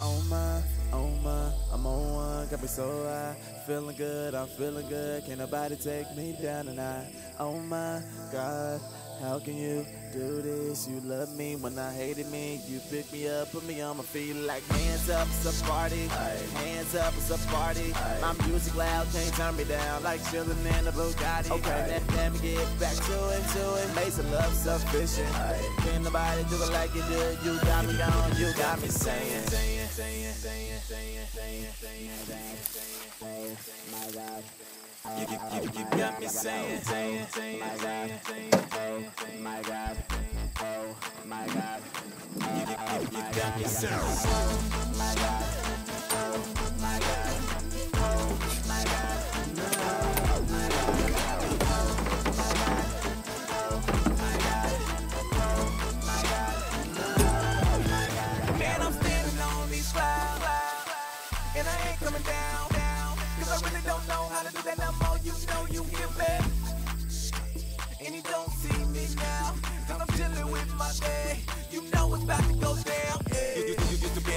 Oh my, oh my, I'm on one, got me so high. Feeling good, I'm feeling good. Can't nobody take me down tonight. Oh my God, how can you do this? You love me when I hated me. You pick me up, put me on my feet like hands up, it's a party. Hands up, it's a party. My music loud, can't turn me down. Like chillin' in a Bugatti. Okay, let, let me get back to it, to it. Make some love sufficient. Can't nobody do it like you do. You got me gone, you got me saying. Saying, saying, saying, saying, saying, saying, saying, my God. You, you, you, you got me saying, saying, saying, saying, saying, saying, saying, my God, oh my God. You, you, you, you got me saying,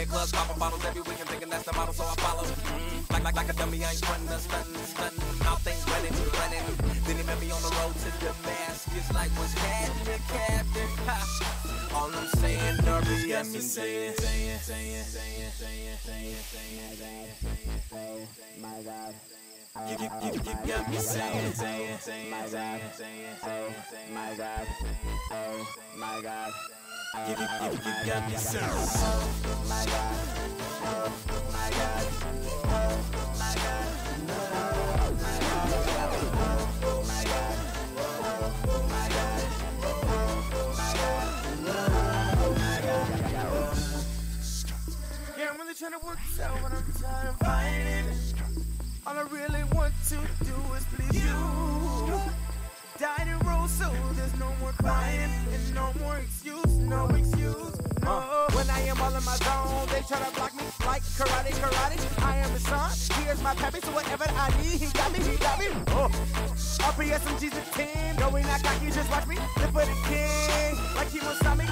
to be in clubs, popping bottles every weekend, thinking that's the model, so I follow. Mm, like, like, like a dummy, I ain't running, stunning, stunning, all things running, running. Then he met me on the road to Damascus, like what's happening, Captain? Ha. All I'm saying, Darby, got me saying, saying, saying, saying, saying, saying, saying, saying, my God. you, you, you, you got me saying, saying, saying, saying, saying, saying, saying, my God, oh my God, Yeah, I'm really trying to work but I'm tired of fighting. All I really want to do is please you. Died and so there's no more crying and no more excuse, no excuse. No. When I am all in my zone, they try to block me like karate, karate. I am the son, here's my pappy, so whatever I need, he got me, he got me. Oh. RPSMG's a 10, going I got you, just watch me. Live for the king, like he was me.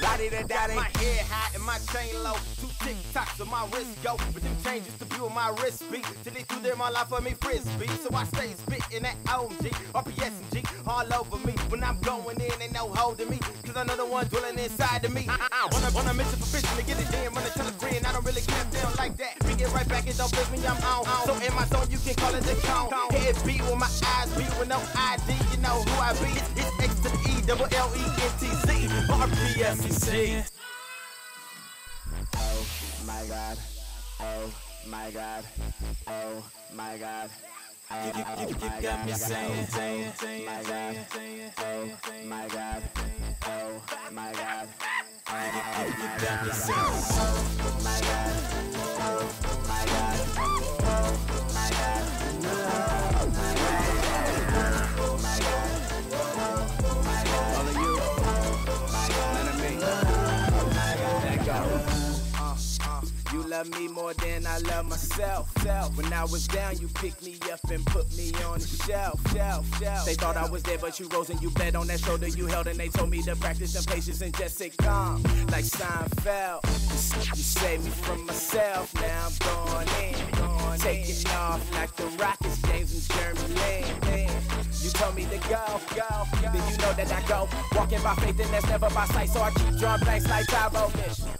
Daddy da daddy. My head high and my chain low. Two tick tocks on my wrist go. But them changes to view my wrist beat. Till they threw their my life for me frisbee. So I stay spitting that OMG, RPSMG all over me. When I'm going in, ain't no holding me. Cause I know the one dwelling inside of me. When I, when I mission proficient to get it in, run a telegram, I don't really get down like that. We get right back, it don't fit me, I'm on. So in my zone, you can call it the cone. Head beat with my eyes beat with no ID, you know who I be. It's X to the E, double E. Oh my God. Oh my God. Oh my God. Oh You, you, you, got me saying, saying, saying, my Oh my God. Oh my God. you, you got me saying. Oh my God. Oh. Oh my God. Oh. Oh my God. Oh. All of you, none of me. Oh. Let go. Love me more than I love myself. When I was down, you picked me up and put me on the shelf. Shelf, shelf. They thought I was dead, but you rose and you bet on that shoulder you held, and they told me to practice and patience and just sit calm, like Seinfeld. You, you saved me from myself. Now I'm going in, going taking off like the Rockets, James and Jeremy Lin. You told me to go, go, go. Then you know that I go. Walking by faith and that's never by sight, so I keep drawing blanks like Tyro oh Mission.